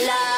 la.